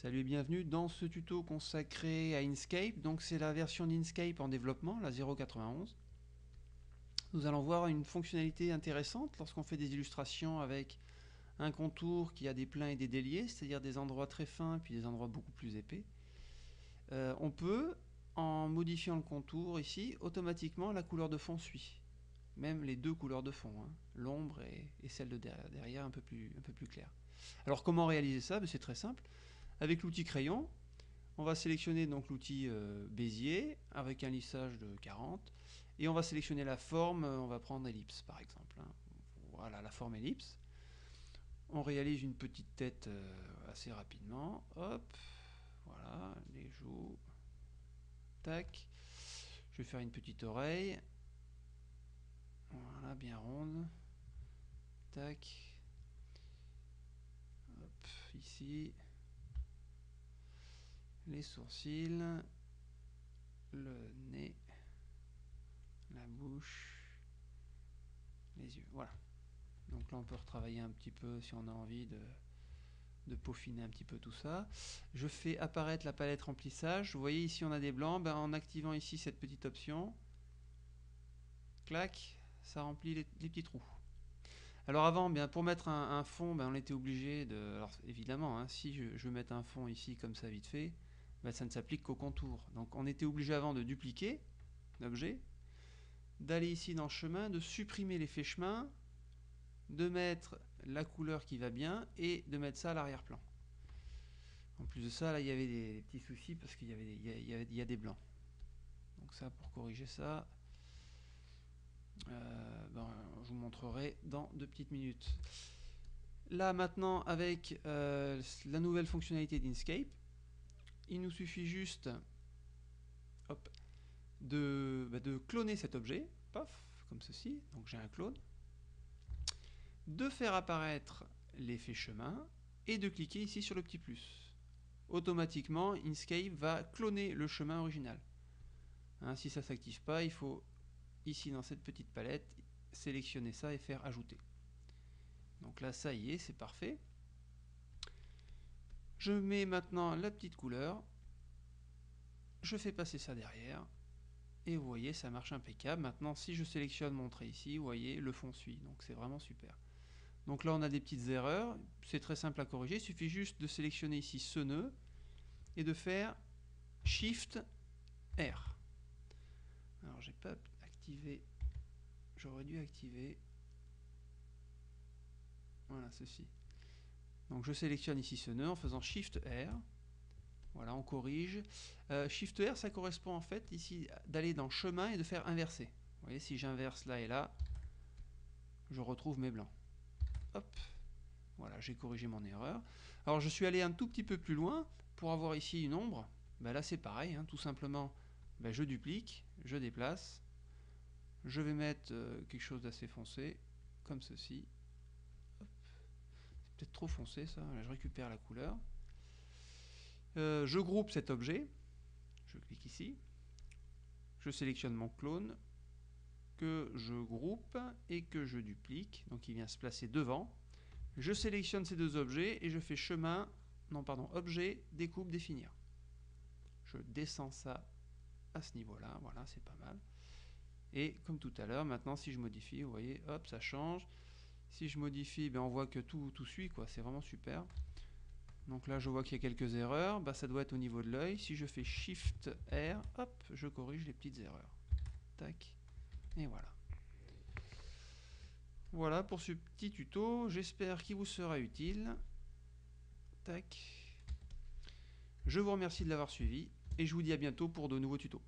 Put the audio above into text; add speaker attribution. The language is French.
Speaker 1: Salut et bienvenue dans ce tuto consacré à Inkscape. Donc c'est la version d'Inkscape en développement, la 0.91. Nous allons voir une fonctionnalité intéressante lorsqu'on fait des illustrations avec un contour qui a des pleins et des déliés, c'est-à-dire des endroits très fins puis des endroits beaucoup plus épais. Euh, on peut, en modifiant le contour ici, automatiquement la couleur de fond suit. Même les deux couleurs de fond, hein. l'ombre et, celle de derrière, un peu plus, claire. Alors comment réaliser ça? Ben, C'est très simple. Avec l'outil crayon, on va sélectionner donc l'outil euh, Bézier avec un lissage de 40 et on va sélectionner la forme, on va prendre ellipse par exemple. Hein. Voilà la forme ellipse. On réalise une petite tête euh, assez rapidement. Hop, voilà, les joues. Tac. Je vais faire une petite oreille. Voilà, bien ronde. Tac. Hop, ici les sourcils, le nez, la bouche, les yeux. Voilà. Donc là, on peut retravailler un petit peu si on a envie de, peaufiner un petit peu tout ça. Je fais apparaître la palette remplissage. Vous voyez ici, on a des blancs. Ben, en activant ici cette petite option, clac, ça remplit les, petits trous. Alors avant, bien pour mettre un, fond, ben, on était obligé de... Alors évidemment, hein, si je, je veux mettre un fond ici comme ça vite fait, ben, ça ne s'applique qu'au contour. Donc on était obligé avant de dupliquer l'objet, d'aller ici dans chemin, de supprimer l'effet chemin, de mettre la couleur qui va bien et de mettre ça à l'arrière-plan. En plus de ça, là, il y avait des, petits soucis parce qu'il y, y, a, des blancs. Donc ça, pour corriger ça, euh, ben, je vous montrerai dans deux petites minutes. Là, maintenant, avec euh, la nouvelle fonctionnalité d'Inkscape, il nous suffit juste de, bah, de cloner cet objet, paf, comme ceci, donc j'ai un clone, de faire apparaître l'effet chemin et de cliquer ici sur le petit plus. Automatiquement, Inkscape va cloner le chemin original. Hein, si ça ne s'active pas, il faut ici dans cette petite palette sélectionner ça et faire ajouter. Donc là, ça y est, c'est parfait. Je mets maintenant la petite couleur. Je fais passer ça derrière. Et vous voyez, ça marche impeccable. Maintenant, si je sélectionne mon trait ici, vous voyez, le fond suit. Donc c'est vraiment super. Donc là, on a des petites erreurs. C'est très simple à corriger. Il suffit juste de sélectionner ici ce nœud et de faire Shift R. Alors, j'ai pas activé. J'aurais dû activer. Voilà, ceci. Donc je sélectionne ici ce nœud en faisant Shift R. Voilà, on corrige. Euh, Shift R, ça correspond en fait ici d'aller dans chemin et de faire inverser. Vous voyez, si j'inverse là et là, je retrouve mes blancs. Hop, voilà, j'ai corrigé mon erreur. Alors je suis allé un tout petit peu plus loin pour avoir ici une ombre. Ben là c'est pareil, hein, tout simplement, ben, je duplique, je déplace. Je vais mettre euh, quelque chose d'assez foncé, comme ceci peut-être trop foncé ça, je récupère la couleur. Euh, je groupe cet objet, je clique ici, je sélectionne mon clone, que je groupe et que je duplique, donc il vient se placer devant. Je sélectionne ces deux objets et je fais chemin, non pardon, objet, découpe, définir. Je descends ça à ce niveau-là, voilà, c'est pas mal. Et comme tout à l'heure, maintenant si je modifie, vous voyez, hop, ça change. Si je modifie, ben on voit que tout, suit, quoi. C'est vraiment super. Donc là, je vois qu'il y a quelques erreurs. Bah, ça doit être au niveau de l'œil. Si je fais Shift R, hop, je corrige les petites erreurs. Tac. Et voilà. Voilà pour ce petit tuto. J'espère qu'il vous sera utile. Tac. Je vous remercie de l'avoir suivi et je vous dis à bientôt pour de nouveaux tutos.